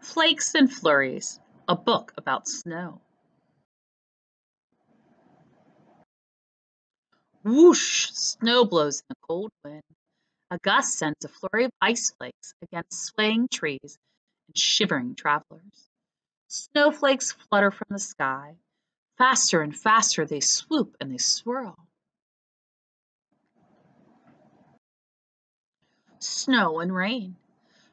Flakes and Flurries, a book about snow. Whoosh! Snow blows in a cold wind. A gust sends a flurry of ice flakes against swaying trees and shivering travelers. Snowflakes flutter from the sky. Faster and faster they swoop and they swirl. Snow and rain.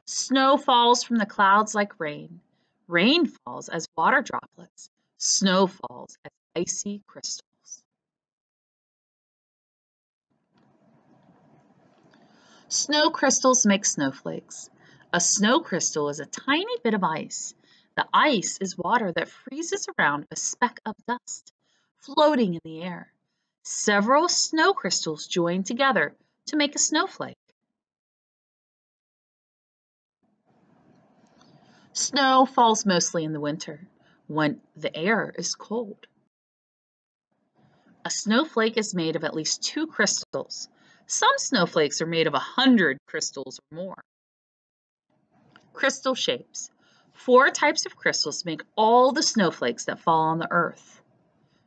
Snow falls from the clouds like rain. Rain falls as water droplets. Snow falls as icy crystals. Snow crystals make snowflakes. A snow crystal is a tiny bit of ice. The ice is water that freezes around a speck of dust, floating in the air. Several snow crystals join together to make a snowflake. Snow falls mostly in the winter, when the air is cold. A snowflake is made of at least two crystals. Some snowflakes are made of a hundred crystals or more. Crystal shapes. Four types of crystals make all the snowflakes that fall on the earth.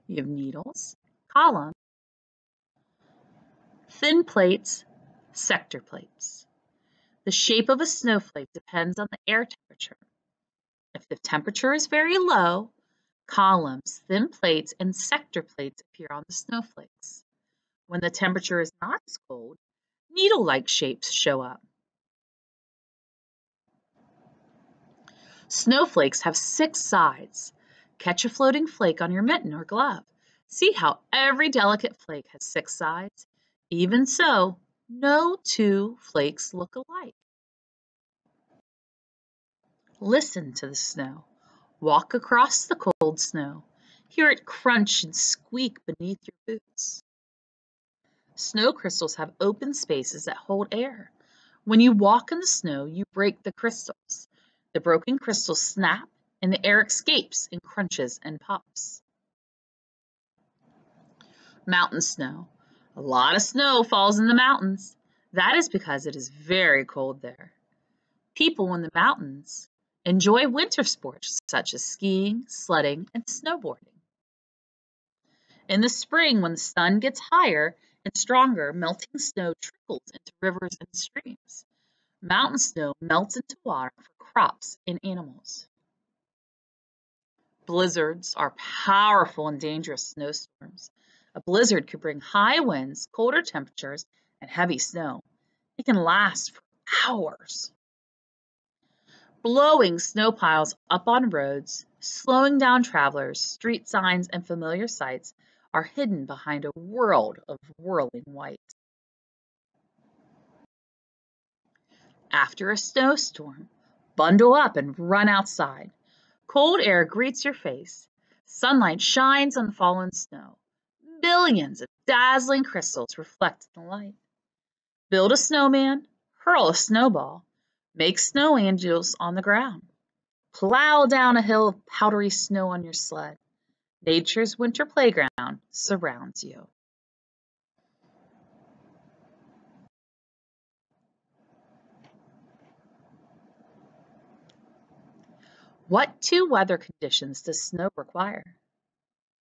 You have needles, columns, thin plates, sector plates. The shape of a snowflake depends on the air temperature. If the temperature is very low, columns, thin plates, and sector plates appear on the snowflakes. When the temperature is not as cold, needle-like shapes show up. Snowflakes have six sides. Catch a floating flake on your mitten or glove. See how every delicate flake has six sides? Even so, no two flakes look alike. Listen to the snow. Walk across the cold snow. Hear it crunch and squeak beneath your boots. Snow crystals have open spaces that hold air. When you walk in the snow, you break the crystals. The broken crystals snap and the air escapes in crunches and pops. Mountain snow. A lot of snow falls in the mountains. That is because it is very cold there. People in the mountains Enjoy winter sports such as skiing, sledding, and snowboarding. In the spring, when the sun gets higher and stronger, melting snow trickles into rivers and streams. Mountain snow melts into water for crops and animals. Blizzards are powerful and dangerous snowstorms. A blizzard could bring high winds, colder temperatures, and heavy snow. It can last for hours blowing snow piles up on roads, slowing down travelers, street signs, and familiar sights are hidden behind a world of whirling white. After a snowstorm, bundle up and run outside. Cold air greets your face. Sunlight shines on fallen snow. Billions of dazzling crystals reflect in the light. Build a snowman, hurl a snowball, Make snow angels on the ground. Plow down a hill of powdery snow on your sled. Nature's winter playground surrounds you. What two weather conditions does snow require?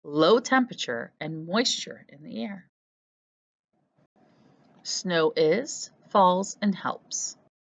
Low temperature and moisture in the air. Snow is, falls, and helps.